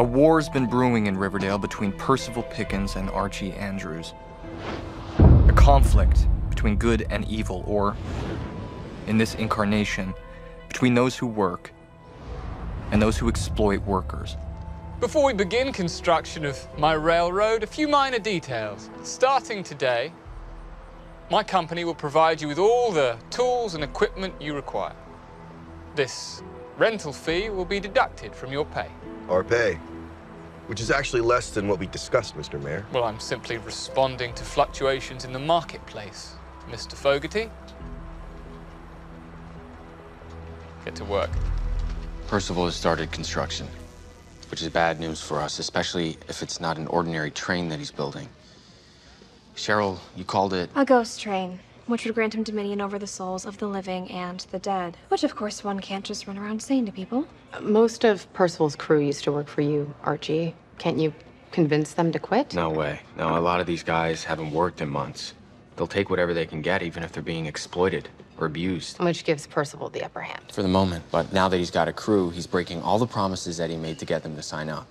A war's been brewing in Riverdale between Percival Pickens and Archie Andrews. A conflict between good and evil, or, in this incarnation, between those who work and those who exploit workers. Before we begin construction of my railroad, a few minor details. Starting today, my company will provide you with all the tools and equipment you require. This rental fee will be deducted from your pay. Our pay, which is actually less than what we discussed, Mr. Mayor. Well, I'm simply responding to fluctuations in the marketplace, Mr. Fogarty. Get to work. Percival has started construction, which is bad news for us, especially if it's not an ordinary train that he's building. Cheryl, you called it. A ghost train, which would grant him dominion over the souls of the living and the dead. Which, of course, one can't just run around saying to people. Most of Percival's crew used to work for you, Archie. Can't you convince them to quit? No way. No, a lot of these guys haven't worked in months. They'll take whatever they can get, even if they're being exploited or abused. Which gives Percival the upper hand. For the moment. But now that he's got a crew, he's breaking all the promises that he made to get them to sign up.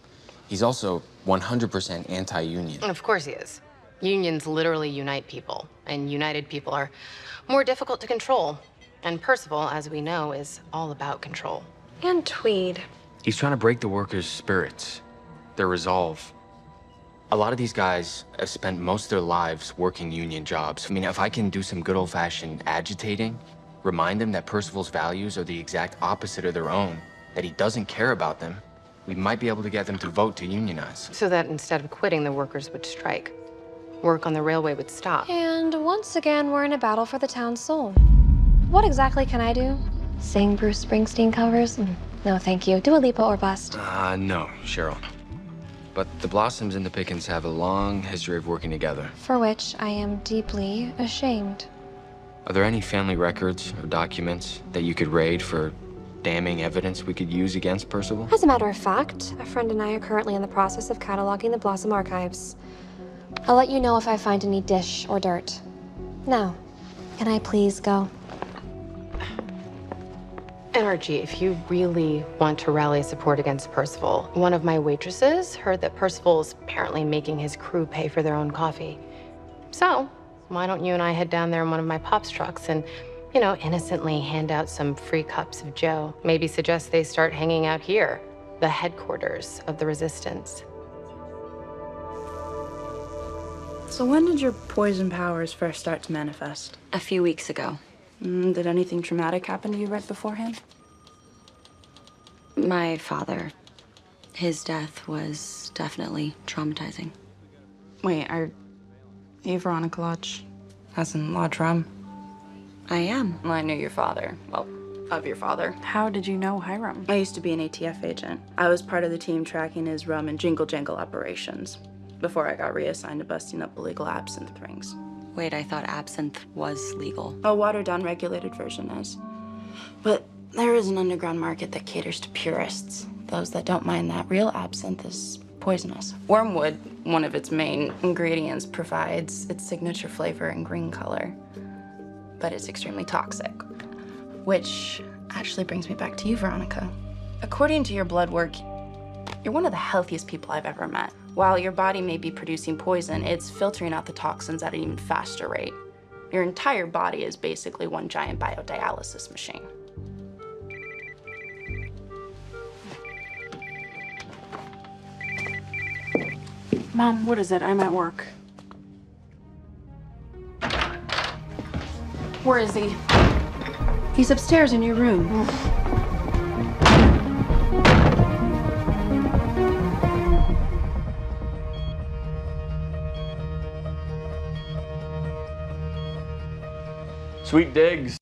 He's also 100% anti union. Of course he is. Unions literally unite people, and united people are more difficult to control. And Percival, as we know, is all about control. And Tweed. He's trying to break the workers' spirits, their resolve. A lot of these guys have spent most of their lives working union jobs. I mean, if I can do some good old fashioned agitating, remind them that Percival's values are the exact opposite of their own, that he doesn't care about them, we might be able to get them to vote to unionize. So that instead of quitting, the workers would strike. Work on the railway would stop. And once again, we're in a battle for the town's soul. What exactly can I do? Sing Bruce Springsteen covers? Mm, No, thank you. Dua Lipa or bust. Uh, no, Cheryl. But the Blossoms and the Pickens have a long history of working together. For which I am deeply ashamed. Are there any family records or documents that you could raid for damning evidence we could use against Percival? As a matter of fact, a friend and I are currently in the process of cataloging the Blossom archives. I'll let you know if I find any dish or dirt. Now, can I please go? Archie, if you really want to rally support against Percival, one of my waitresses heard that Percival is apparently making his crew pay for their own coffee. So, why don't you and I head down there in one of my pop's trucks and, you know, innocently hand out some free cups of Joe? Maybe suggest they start hanging out here, the headquarters of the resistance. So when did your poison powers first start to manifest? A few weeks ago. Mm, did anything traumatic happen to you right beforehand? My father. His death was definitely traumatizing. Wait, are you Veronica Lodge? As in Lodge Rum? I am. Well, I knew your father. Well, of your father. How did you know Hiram? I used to be an ATF agent. I was part of the team tracking his rum and jingle jangle operations before I got reassigned to busting up illegal absinthe rings. Wait, I thought absinthe was legal. A watered down regulated version is. But there is an underground market that caters to purists, those that don't mind that real absinthe is poisonous. Wormwood, one of its main ingredients, provides its signature flavor and green color, but it's extremely toxic. Which actually brings me back to you, Veronica. According to your blood work, you're one of the healthiest people I've ever met. While your body may be producing poison, it's filtering out the toxins at an even faster rate. Your entire body is basically one giant biodialysis machine. Mom, what is it? I'm at work. Where is he? He's upstairs in your room. Sweet digs.